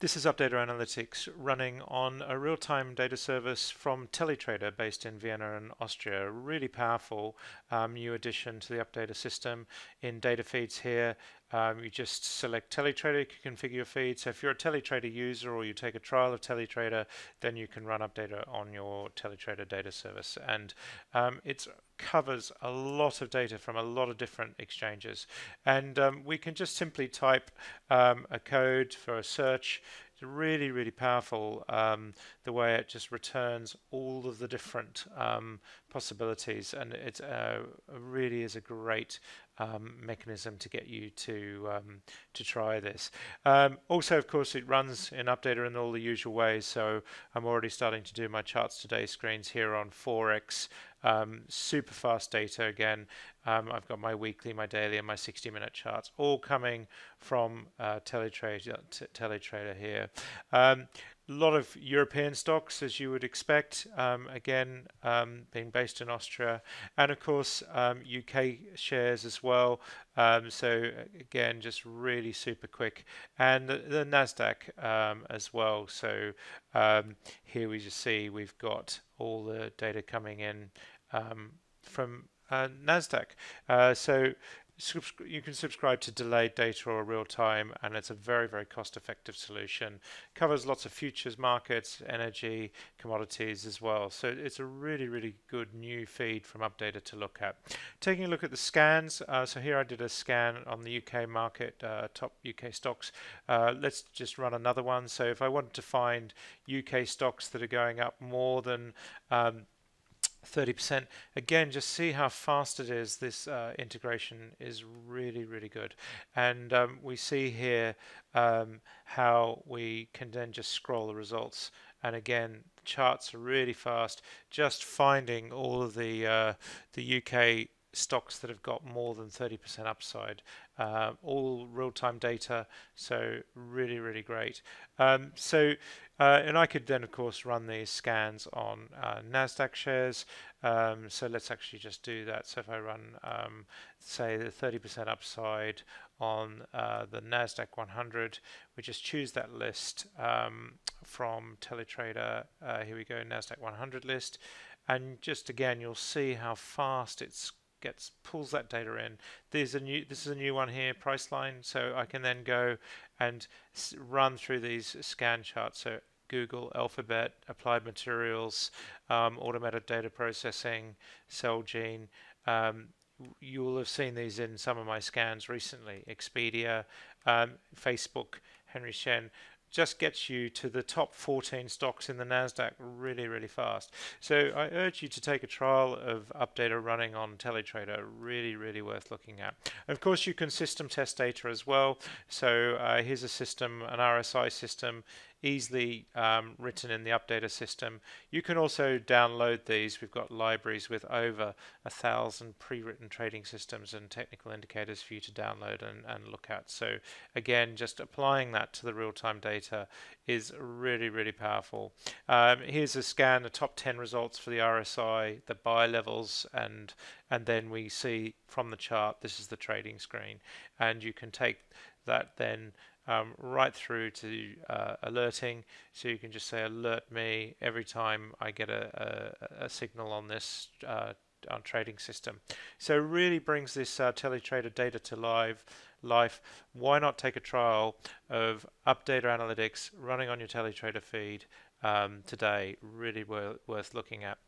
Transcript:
This is Updata Analytics running on a real-time data service from Teletrader based in Vienna and Austria. Really powerful um, new addition to the Updata system. In data feeds here, um, you just select Teletrader, you can configure your feed. So if you're a Teletrader user or you take a trial of Teletrader, then you can run Updata on your Teletrader data service. And um, it covers a lot of data from a lot of different exchanges. And um, we can just simply type um, a code for a search it's really, really powerful um, the way it just returns all of the different um, possibilities, and it uh, really is a great um, mechanism to get you to um, to try this. Um, also, of course, it runs in Updata in all the usual ways. So I'm already starting to do my charts today screens here on Forex. Um, super fast data again. Um, I've got my weekly, my daily, and my 60-minute charts all coming from uh, Teletrader, Teletrader here. Um, a lot of European stocks, as you would expect, um, again, um, being based in Austria, and of course, um, UK shares as well. Um, so, again, just really super quick. And the, the NASDAQ um, as well. So, um, here we just see we've got all the data coming in from NASDAQ. Uh, so, you can subscribe to delayed data or real time, and it's a very, very cost effective solution. Covers lots of futures markets, energy, commodities as well. So it's a really, really good new feed from Updata to look at. Taking a look at the scans, uh, so here I did a scan on the UK market, uh, top UK stocks. Uh, let's just run another one. So if I wanted to find UK stocks that are going up more than um, 30%. Again, just see how fast it is. This uh, integration is really, really good. And um, we see here um, how we can then just scroll the results. And again, charts are really fast. Just finding all of the uh, the UK stocks that have got more than 30% upside, uh, all real-time data, so really, really great. Um, so, uh, and I could then, of course, run these scans on uh, NASDAQ shares. Um, so let's actually just do that. So if I run, um, say, the 30% upside on uh, the NASDAQ 100, we just choose that list um, from Teletrader. Uh, here we go, NASDAQ 100 list. And just again, you'll see how fast it's gets pulls that data in. There's a new this is a new one here, Priceline. So I can then go and run through these scan charts. So Google, Alphabet, Applied Materials, um, Automated Data Processing, Celgene. Um, you will have seen these in some of my scans recently. Expedia, um, Facebook, Henry Schein just gets you to the top 14 stocks in the NASDAQ really, really fast. So I urge you to take a trial of Updata running on Teletrader, really, really worth looking at. of course, you can system test data as well. So uh, here's a system, an RSI system easily um, written in the Updata system. You can also download these. We've got libraries with over a thousand pre-written trading systems and technical indicators for you to download and, and look at. So again, just applying that to the real-time data is really, really powerful. Um, here's a scan, the top 10 results for the RSI, the buy levels, and and then we see from the chart, this is the trading screen, and you can take that then um, right through to uh, alerting. So you can just say alert me every time I get a, a, a signal on this uh, on trading system. So really brings this uh, teletrader data to live life. Why not take a trial of Updata Analytics running on your teletrader feed um, today? Really worth looking at.